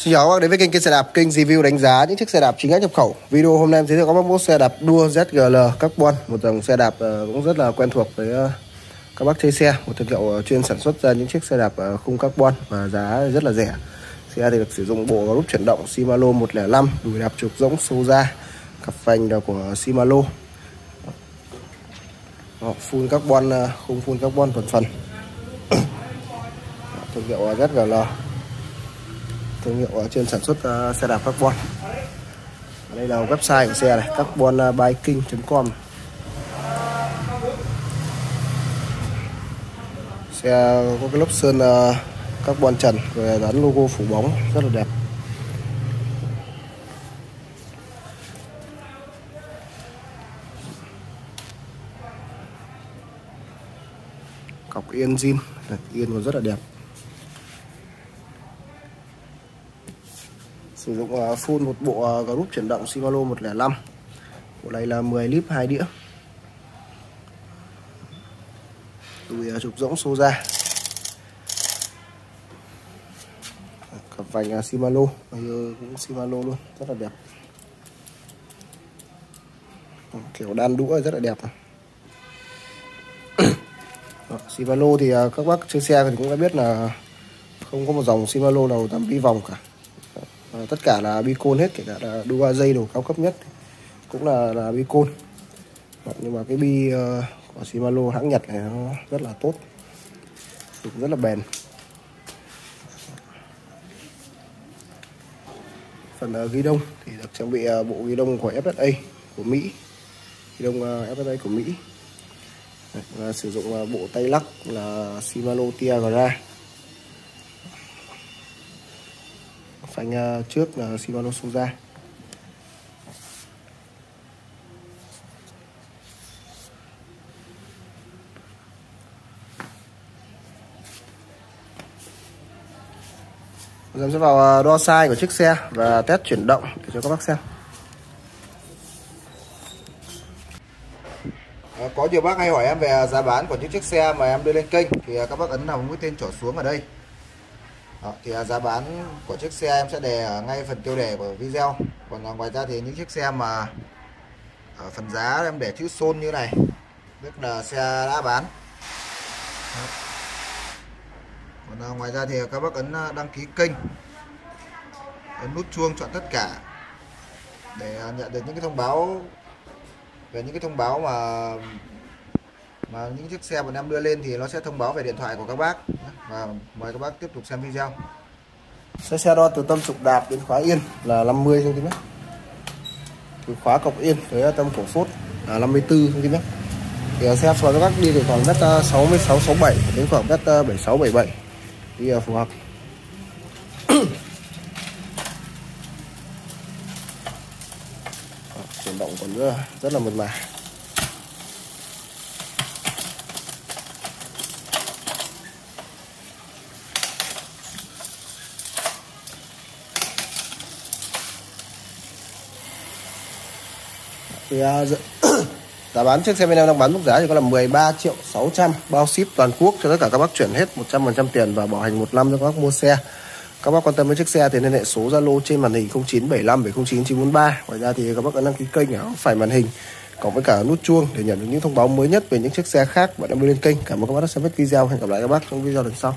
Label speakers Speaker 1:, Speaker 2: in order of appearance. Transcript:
Speaker 1: Xin chào các bạn đến với kênh kênh xe đạp kênh review đánh giá những chiếc xe đạp chính hãng nhập khẩu. Video hôm nay em giới thiệu các bác mẫu xe đạp đua ZGL Carbon, một dòng xe đạp ờ, cũng rất là quen thuộc với ờ, các bác chơi xe, một thương hiệu ờ, chuyên sản xuất ra những chiếc xe đạp khung carbon và giá rất là rẻ. Xe thì được sử dụng bộ group chuyển động Shimano 105, đùi đạp trục rỗng Soza, cặp phanh là của Shimano. Full carbon khung full carbon thuần phần. thương hiệu ZGL thương hiệu chuyên sản xuất ờ, xe đạp carbon. Đây là website của xe này carbonbiking.com xe có cái lốp sơn ờ, carbon trần, rồi dán logo phủ bóng, rất là đẹp. Cọc yên zin, yên còn rất là đẹp. Sử dụng à, full một bộ à, group chuyển động Shimano 105 bộ này là 10 lít 2 đĩa. Đùi à, trục rỗng xô ra. Cặp vành uh, Shimano cũng Shimano luôn rất là đẹp. Kiểu đan đũa rất là đẹp. Shimano thì các bác chơi xe thì cũng đã biết là không có một dòng Shimano nào tầm đi vòng cả à, tất cả là bicon hết kể cả là đua dây đồ cao cấp nhất cũng là là bicon ờ, nhưng mà cái bi uh, của Shimano hãng Nhật này nó rất là tốt cũng rất là bền. Phần uh, ghi đông thì được trang bị uh, bộ ghi đông của FSA của Mỹ. Ghi đông uh, FSA của Mỹ. Đấy, sử dụng uh, bộ tay lắc là Shimano Tiagra. Phanh trước ờ, là Shimano Suza Giờ sẽ vào ờ, đo size của chiếc xe và test chuyển động để cho các bác xem. Ờ, có nhiều bác hay hỏi em về giá bán của những chiếc xe mà em đưa lên kênh. Thì các bác ấn vào mũi tên trỏ xuống ở đây đó, thì à, giá bán của chiếc xe em sẽ để ở ngay phần tiêu đề của video còn à, ngoài ra thì những chiếc xe mà ở phần giá em để chữ xôn như này tức là xe đã bán Đó. còn à, ngoài ra thì các bác ấn đăng ký kênh ấn nút chuông chọn tất cả để nhận được những cái thông báo về những cái thông báo mà mà những chiếc xe bọn em đưa lên thì nó sẽ thông báo về điện thoại của các bác. Và mời các bác tiếp tục xem video. Xe xe đo từ tâm trục đạp đến khóa yên là 50 cm từ khóa cọc yên tới à, tâm cổ phốt là 54 cm thì à, xe cho các bác đi từ khoảng mét à, 66 67 đến khoảng mét 76 77 thì phù hợp. Chuyển động còn rất, rất là mượt mà. Thì uh, giá bán chiếc xe bên em đang bán mức giá thì có là 13 triệu 600 bao ship toàn quốc cho tất cả các bác chuyển hết 100% tiền và bảo hành một năm cho các bác mua xe. Các bác quan tâm với chiếc xe thì liên hệ số Zalo trên màn hình 0975 709 943 ngoài ra thì các bác ấn đăng ký kênh ở phải màn hình cộng với cả nút chuông để nhận được những thông báo mới nhất về những chiếc xe khác bạn đã đưa lên kênh. Cảm ơn các bác đã xem hết video. Hẹn gặp lại các bác trong video lần sau.